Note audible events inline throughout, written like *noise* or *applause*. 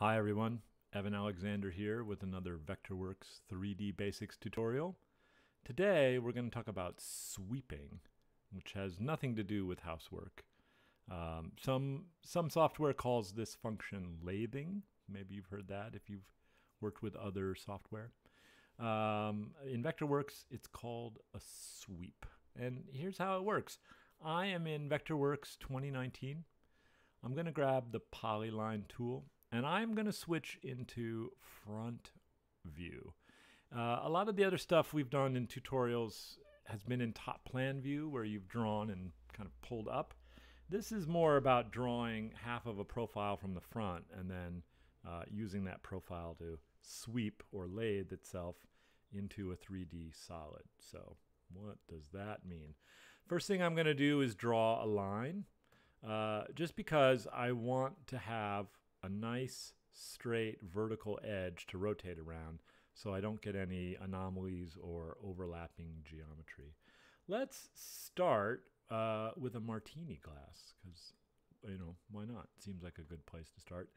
Hi everyone, Evan Alexander here with another Vectorworks 3D Basics tutorial. Today we're going to talk about sweeping, which has nothing to do with housework. Um, some, some software calls this function lathing. Maybe you've heard that if you've worked with other software. Um, in Vectorworks, it's called a sweep. And here's how it works. I am in Vectorworks 2019. I'm going to grab the polyline tool and I'm going to switch into front view. Uh, a lot of the other stuff we've done in tutorials has been in top plan view where you've drawn and kind of pulled up. This is more about drawing half of a profile from the front and then uh, using that profile to sweep or lathe itself into a 3D solid. So what does that mean? First thing I'm going to do is draw a line uh, just because I want to have a nice straight vertical edge to rotate around so I don't get any anomalies or overlapping geometry. Let's start uh, with a martini glass because you know why not? Seems like a good place to start.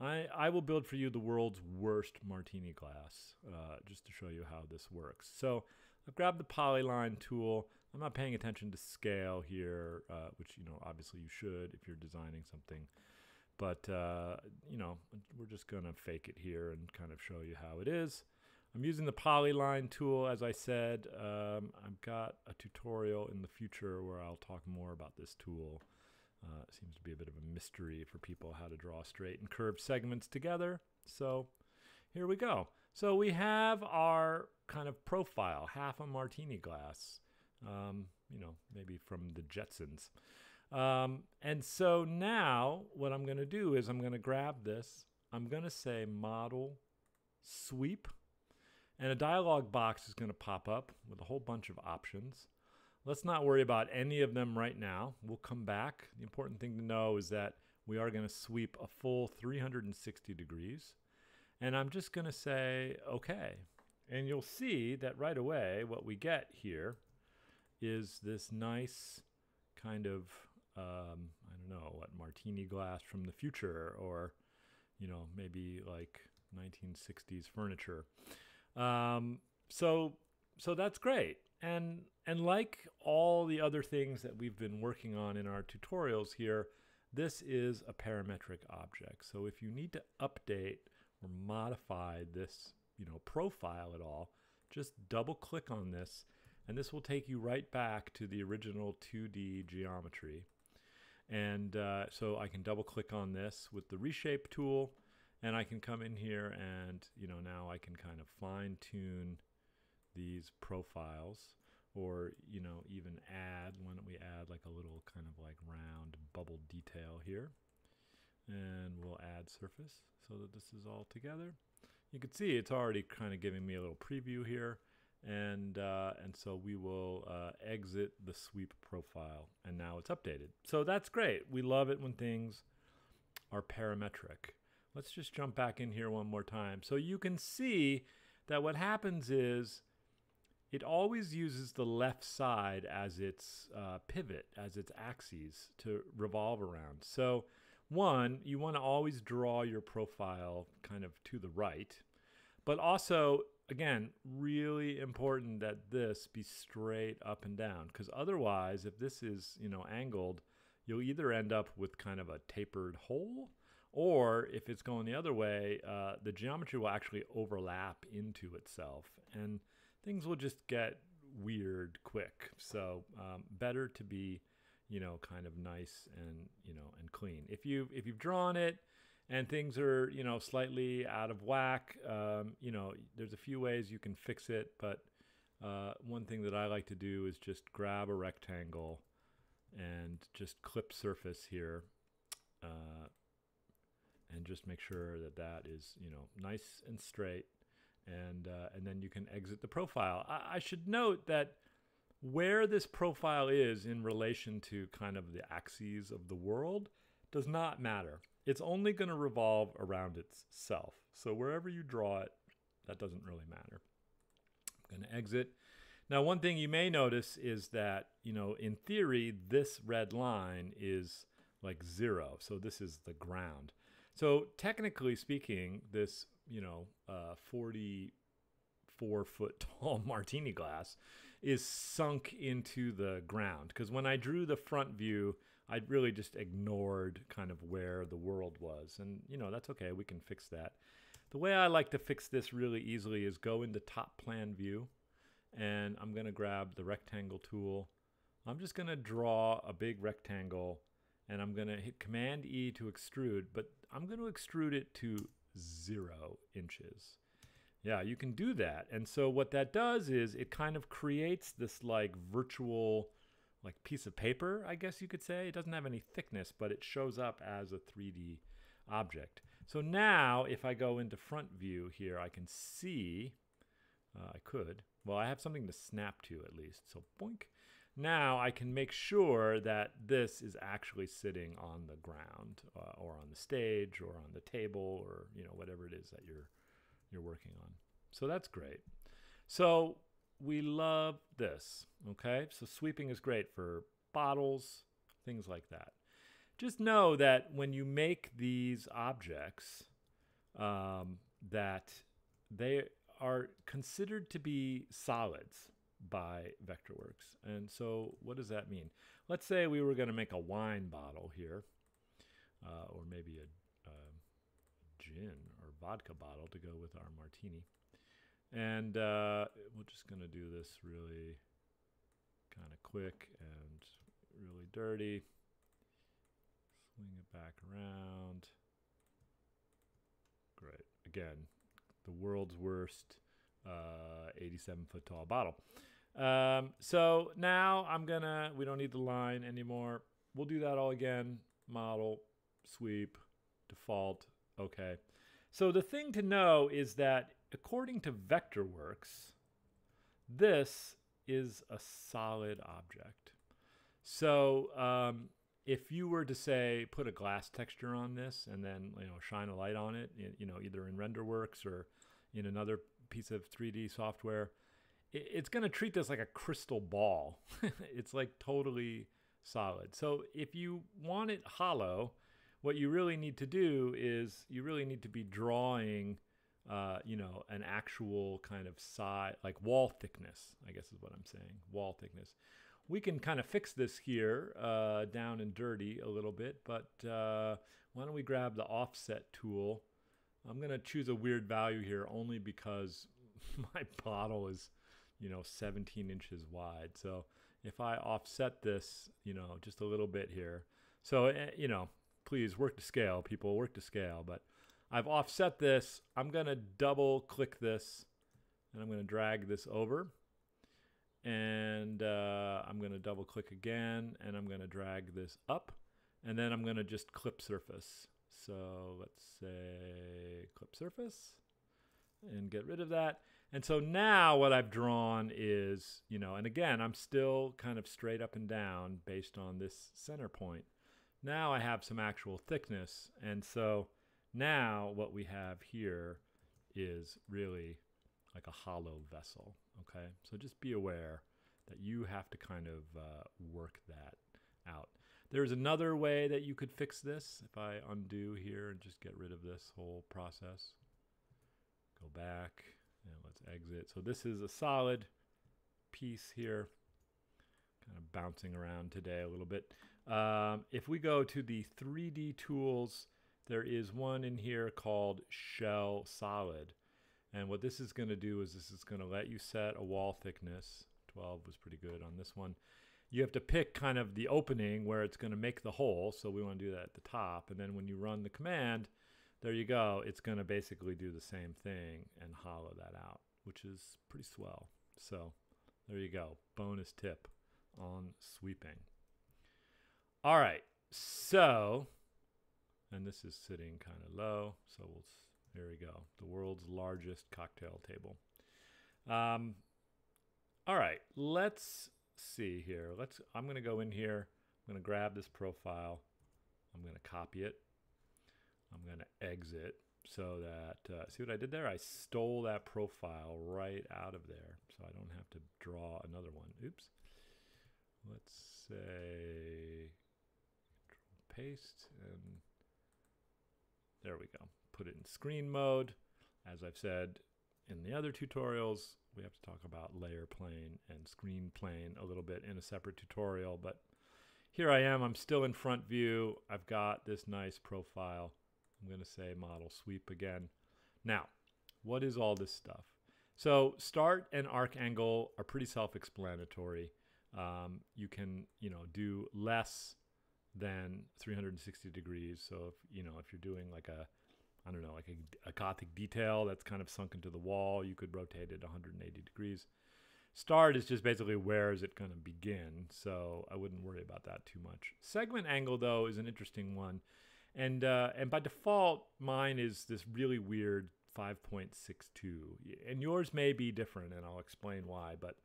I, I will build for you the world's worst martini glass uh, just to show you how this works. So I've grabbed the polyline tool. I'm not paying attention to scale here uh, which you know obviously you should if you're designing something but, uh, you know, we're just going to fake it here and kind of show you how it is. I'm using the polyline tool, as I said. Um, I've got a tutorial in the future where I'll talk more about this tool. Uh, it seems to be a bit of a mystery for people how to draw straight and curved segments together. So here we go. So we have our kind of profile, half a martini glass, um, you know, maybe from the Jetsons. Um, and so now what I'm going to do is I'm going to grab this. I'm going to say model sweep. And a dialog box is going to pop up with a whole bunch of options. Let's not worry about any of them right now. We'll come back. The important thing to know is that we are going to sweep a full 360 degrees. And I'm just going to say, okay. And you'll see that right away what we get here is this nice kind of um, I don't know what martini glass from the future, or you know maybe like 1960s furniture. Um, so so that's great, and and like all the other things that we've been working on in our tutorials here, this is a parametric object. So if you need to update or modify this you know profile at all, just double click on this and this will take you right back to the original 2D geometry. And uh, so I can double click on this with the reshape tool and I can come in here and, you know, now I can kind of fine tune these profiles or, you know, even add, why don't we add like a little kind of like round bubble detail here. And we'll add surface so that this is all together. You can see it's already kind of giving me a little preview here and uh, and so we will uh, exit the sweep profile and now it's updated. So that's great. We love it when things are parametric. Let's just jump back in here one more time. So you can see that what happens is it always uses the left side as its uh, pivot as its axes to revolve around. So one you want to always draw your profile kind of to the right but also again, really important that this be straight up and down because otherwise, if this is, you know, angled, you'll either end up with kind of a tapered hole or if it's going the other way, uh, the geometry will actually overlap into itself and things will just get weird quick. So um, better to be, you know, kind of nice and, you know, and clean. If you if you've drawn it, and things are you know slightly out of whack. Um, you know there's a few ways you can fix it but uh, one thing that i like to do is just grab a rectangle and just clip surface here uh, and just make sure that that is you know nice and straight. And uh, and then you can exit the profile. I, I should note that where this profile is in relation to kind of the axes of the world does not matter it's only going to revolve around itself. So wherever you draw it, that doesn't really matter. I'm going to exit. Now, one thing you may notice is that, you know, in theory, this red line is like zero. So this is the ground. So technically speaking, this you know uh, 44 foot *laughs* tall martini glass is sunk into the ground because when I drew the front view, I really just ignored kind of where the world was, and you know that's okay. We can fix that. The way I like to fix this really easily is go into top plan view and I'm going to grab the rectangle tool. I'm just going to draw a big rectangle and I'm going to hit Command E to extrude, but I'm going to extrude it to zero inches. Yeah, you can do that. And so what that does is it kind of creates this like virtual like piece of paper, I guess you could say. It doesn't have any thickness, but it shows up as a 3D object. So now if I go into front view here, I can see, uh, I could, well, I have something to snap to at least. So boink. Now I can make sure that this is actually sitting on the ground uh, or on the stage or on the table or, you know, whatever it is that you're, you're working on. So that's great. So we love this, okay? So sweeping is great for bottles, things like that. Just know that when you make these objects, um, that they are considered to be solids by Vectorworks. And so what does that mean? Let's say we were going to make a wine bottle here, uh, or maybe a, a gin or vodka bottle to go with our martini. And uh, we're just going to do this really kind of quick and really dirty. Swing it back around. Great. Again, the world's worst uh, 87 foot tall bottle. Um, so now I'm gonna, we don't need the line anymore. We'll do that all again. Model, sweep, default, okay. So the thing to know is that according to Vectorworks, this is a solid object. So um, if you were to say put a glass texture on this and then you know shine a light on it, you know either in RenderWorks or in another piece of 3D software, it's going to treat this like a crystal ball. *laughs* it's like totally solid. So if you want it hollow, what you really need to do is you really need to be drawing, uh, you know, an actual kind of size, like wall thickness, I guess is what I'm saying, wall thickness. We can kind of fix this here uh, down and dirty a little bit, but uh, why don't we grab the offset tool I'm going to choose a weird value here only because *laughs* my bottle is, you know, 17 inches wide. So if I offset this, you know, just a little bit here. So, eh, you know, please work to scale, people, work to scale. But I've offset this. I'm going to double click this and I'm going to drag this over. And uh, I'm going to double click again and I'm going to drag this up. And then I'm going to just clip surface. So let's say clip surface and get rid of that. And so now what I've drawn is, you know, and again, I'm still kind of straight up and down based on this center point. Now I have some actual thickness. And so now what we have here is really like a hollow vessel. Okay. So just be aware that you have to kind of uh, work that out. There's another way that you could fix this. If I undo here and just get rid of this whole process, go back and let's exit. So this is a solid piece here, kind of bouncing around today a little bit. Um, if we go to the 3D tools, there is one in here called Shell Solid. And what this is going to do is this is going to let you set a wall thickness. 12 was pretty good on this one you have to pick kind of the opening where it's going to make the hole. So we want to do that at the top. And then when you run the command, there you go. It's going to basically do the same thing and hollow that out, which is pretty swell. So there you go. Bonus tip on sweeping. All right. So, and this is sitting kind of low. So we'll, there we go. The world's largest cocktail table. Um, all right. Let's see here. Let's. I'm going to go in here. I'm going to grab this profile. I'm going to copy it. I'm going to exit so that, uh, see what I did there? I stole that profile right out of there so I don't have to draw another one. Oops. Let's say, paste, and There we go. Put it in screen mode. As I've said in the other tutorials, we have to talk about layer plane and screen plane a little bit in a separate tutorial, but here I am, I'm still in front view. I've got this nice profile. I'm going to say model sweep again. Now, what is all this stuff? So start and arc angle are pretty self-explanatory. Um, you can, you know, do less than 360 degrees. So if, you know, if you're doing like a, I don't know, like a, a Gothic detail that's kind of sunk into the wall, you could rotate it 180 degrees. Start is just basically where is it going to begin. So I wouldn't worry about that too much. Segment angle though is an interesting one. And, uh, and by default, mine is this really weird 5.62. And yours may be different, and I'll explain why. But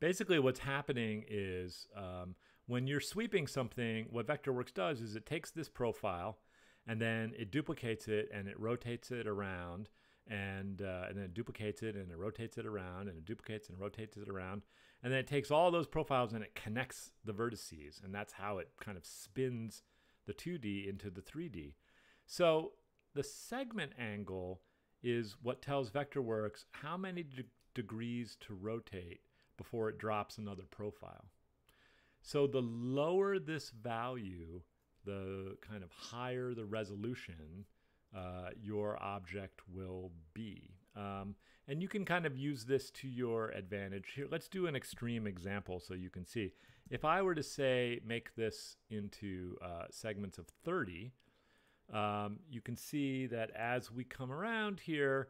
basically, what's happening is um, when you're sweeping something, what Vectorworks does is it takes this profile and then it duplicates it and it rotates it around and uh, and then it duplicates it and it rotates it around and it duplicates and rotates it around and then it takes all those profiles and it connects the vertices and that's how it kind of spins the 2D into the 3D. So the segment angle is what tells Vectorworks how many de degrees to rotate before it drops another profile. So the lower this value, the kind of higher the resolution uh, your object will be. Um, and you can kind of use this to your advantage. Here, let's do an extreme example so you can see. If I were to say make this into uh, segments of 30, um, you can see that as we come around here,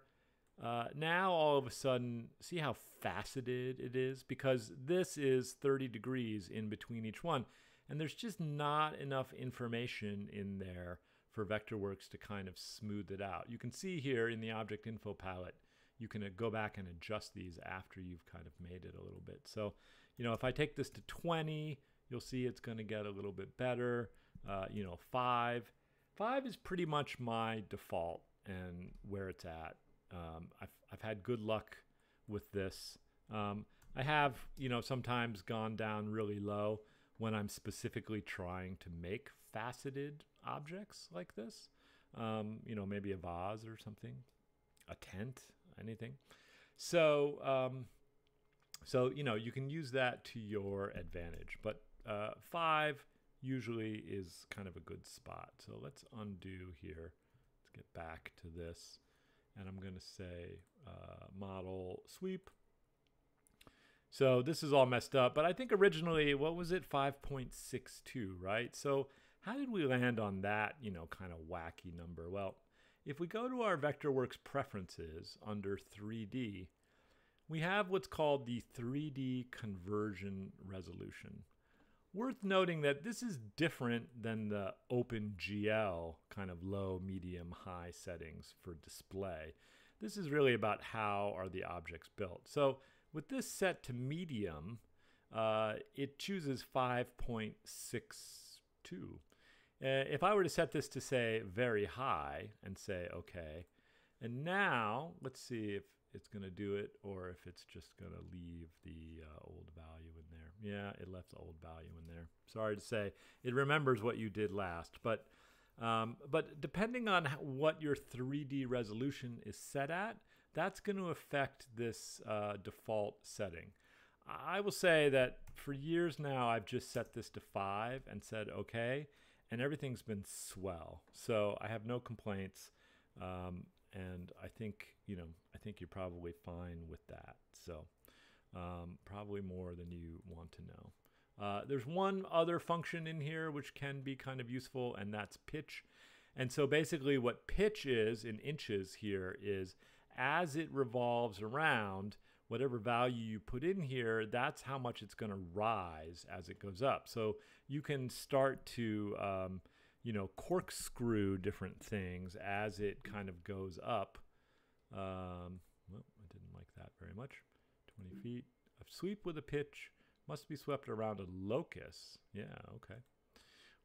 uh, now all of a sudden, see how faceted it is? Because this is 30 degrees in between each one. And there's just not enough information in there for Vectorworks to kind of smooth it out. You can see here in the object info palette, you can uh, go back and adjust these after you've kind of made it a little bit. So, you know, if I take this to 20, you'll see it's going to get a little bit better. Uh, you know, 5. 5 is pretty much my default and where it's at. Um, I've, I've had good luck with this. Um, I have, you know, sometimes gone down really low when I'm specifically trying to make faceted objects like this. Um, you know, maybe a vase or something, a tent, anything. So, um, so you know, you can use that to your advantage. But uh, five usually is kind of a good spot. So let's undo here. Let's get back to this and I'm going to say uh, model sweep. So this is all messed up, but I think originally, what was it, 5.62, right? So how did we land on that, you know, kind of wacky number? Well, if we go to our Vectorworks preferences under 3D, we have what's called the 3D conversion resolution. Worth noting that this is different than the OpenGL kind of low, medium, high settings for display. This is really about how are the objects built. So with this set to medium, uh, it chooses 5.62. Uh, if I were to set this to say very high and say okay, and now let's see if it's going to do it or if it's just going to leave the uh, old value in there. Yeah, it left the old value in there. Sorry to say, it remembers what you did last, but um, but depending on what your 3D resolution is set at, that's going to affect this uh, default setting. I will say that for years now, I've just set this to five and said okay, and everything's been swell. So I have no complaints. Um, and I think you know I think you're probably fine with that. So um, probably more than you want to know. Uh, there's one other function in here which can be kind of useful, and that's pitch. And so basically, what pitch is in inches here is as it revolves around, whatever value you put in here, that's how much it's going to rise as it goes up. So you can start to um, you know, corkscrew different things as it kind of goes up. Um, well, I didn't like that very much. 20 feet. A sweep with a pitch must be swept around a locus. Yeah, okay.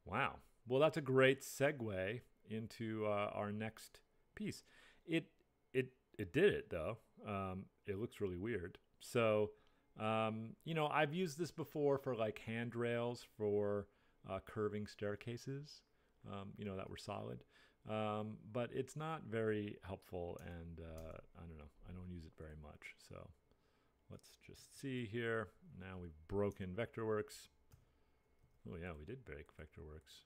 Wow. Well, that's a great segue into uh, our next piece. It it it did it though. Um, it looks really weird. So, um, you know, I've used this before for like handrails for uh, curving staircases um, you know, that were solid. Um, but it's not very helpful, and uh, I don't know. I don't use it very much. So let's just see here. Now we've broken Vectorworks. Oh yeah, we did break Vectorworks.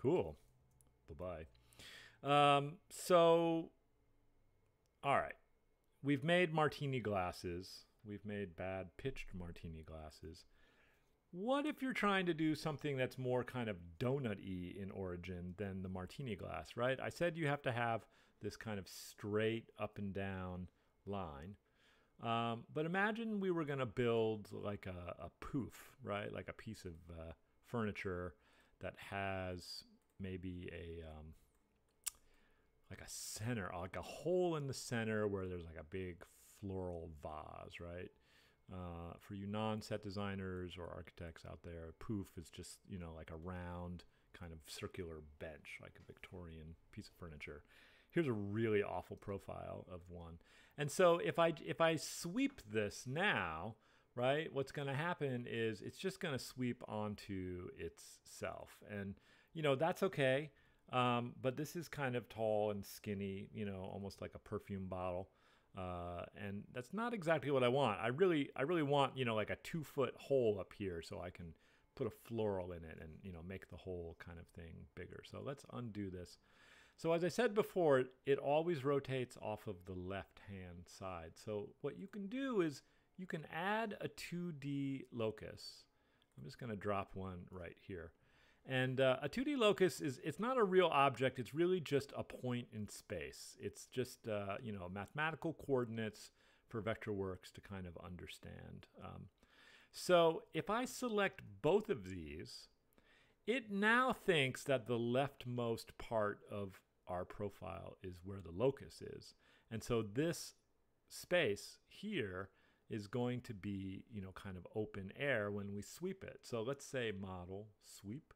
Cool. Bye bye. Um, so, all right. We've made martini glasses. We've made bad pitched martini glasses. What if you're trying to do something that's more kind of donut-y in origin than the martini glass, right? I said you have to have this kind of straight up and down line. Um, but imagine we were going to build like a, a, pouf, right? Like a piece of uh, furniture that has maybe a um, like a center, like a hole in the center where there's like a big floral vase, right? Uh, for you non-set designers or architects out there, pouf is just you know like a round kind of circular bench, like a Victorian piece of furniture. Here's a really awful profile of one. And so if I if I sweep this now, right, what's going to happen is it's just going to sweep onto itself, and you know that's okay. Um, but this is kind of tall and skinny, you know, almost like a perfume bottle. Uh, and that's not exactly what I want. I really, I really want, you know, like a two foot hole up here so I can put a floral in it and, you know, make the whole kind of thing bigger. So let's undo this. So as I said before, it always rotates off of the left hand side. So what you can do is you can add a 2D locus. I'm just going to drop one right here. And uh, a 2D locus is it's not a real object. It's really just a point in space. It's just uh, you know mathematical coordinates for Vectorworks to kind of understand. Um, so if I select both of these, it now thinks that the leftmost part of our profile is where the locus is. And so this space here is going to be, you know, kind of open air when we sweep it. So let's say model sweep.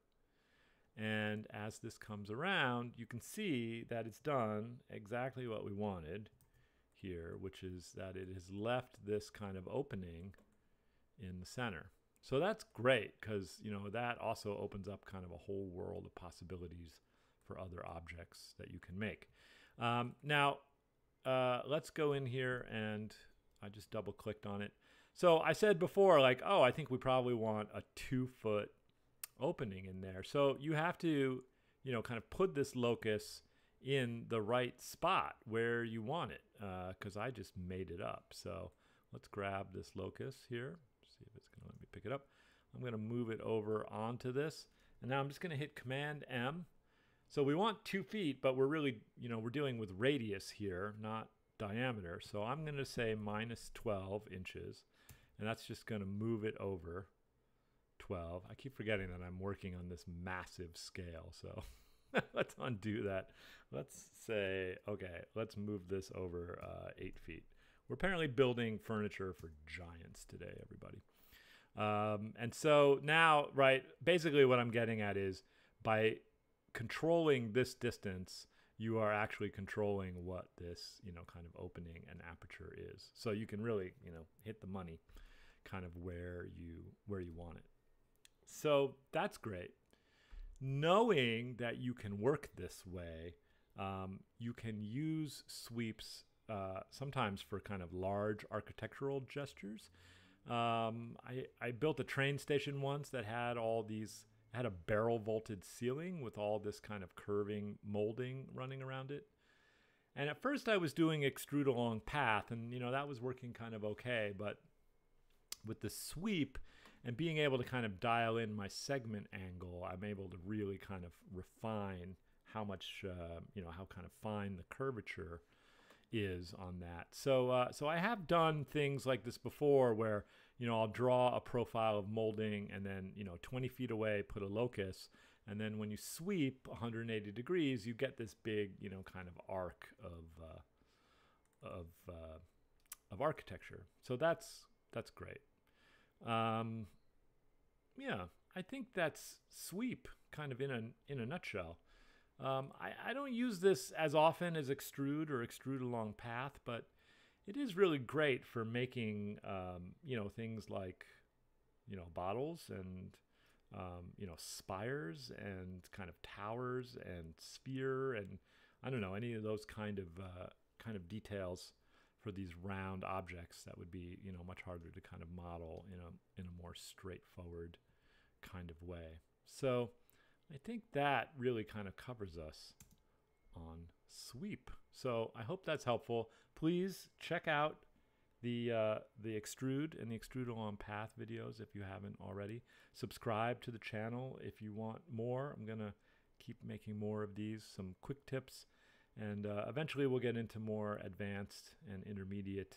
And as this comes around, you can see that it's done exactly what we wanted here, which is that it has left this kind of opening in the center. So that's great because, you know, that also opens up kind of a whole world of possibilities for other objects that you can make. Um, now, uh, let's go in here and I just double clicked on it. So I said before, like, oh, I think we probably want a two foot opening in there. So you have to, you know, kind of put this locus in the right spot where you want it because uh, I just made it up. So let's grab this locus here, see if it's going to let me pick it up. I'm going to move it over onto this. And now I'm just going to hit Command M. So we want two feet, but we're really, you know, we're dealing with radius here, not diameter. So I'm going to say minus 12 inches. And that's just going to move it over 12. I keep forgetting that I'm working on this massive scale. So *laughs* let's undo that. Let's say, okay, let's move this over uh, eight feet. We're apparently building furniture for giants today, everybody. Um, and so now, right, basically what I'm getting at is by controlling this distance, you are actually controlling what this, you know, kind of opening and aperture is. So you can really, you know, hit the money kind of where you where you want it. So that's great. Knowing that you can work this way, um, you can use sweeps uh, sometimes for kind of large architectural gestures. Um, I, I built a train station once that had all these, had a barrel vaulted ceiling with all this kind of curving molding running around it. And at first I was doing extrude along path, and you know that was working kind of okay. But with the sweep, and being able to kind of dial in my segment angle, I'm able to really kind of refine how much, uh, you know, how kind of fine the curvature is on that. So, uh, so I have done things like this before where, you know, I'll draw a profile of molding and then, you know, 20 feet away, put a locus. And then when you sweep 180 degrees, you get this big, you know, kind of arc of, uh, of, uh, of architecture. So that's, that's great. Um, yeah, I think that's sweep kind of in a in a nutshell. Um, I, I don't use this as often as extrude or extrude along path, but it is really great for making um, you know things like you know bottles and um, you know, spires and kind of towers and sphere and I don't know any of those kind of uh, kind of details for these round objects that would be you know much harder to kind of model in a in a more straightforward kind of way. So I think that really kind of covers us on sweep. So I hope that's helpful. Please check out the uh, the extrude and the extrude along path videos if you haven't already. Subscribe to the channel if you want more. I'm gonna keep making more of these, some quick tips, and uh, eventually we'll get into more advanced and intermediate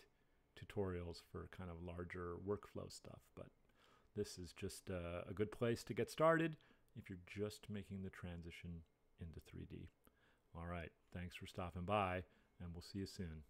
tutorials for kind of larger workflow stuff. But this is just uh, a good place to get started if you're just making the transition into 3D. All right, thanks for stopping by, and we'll see you soon.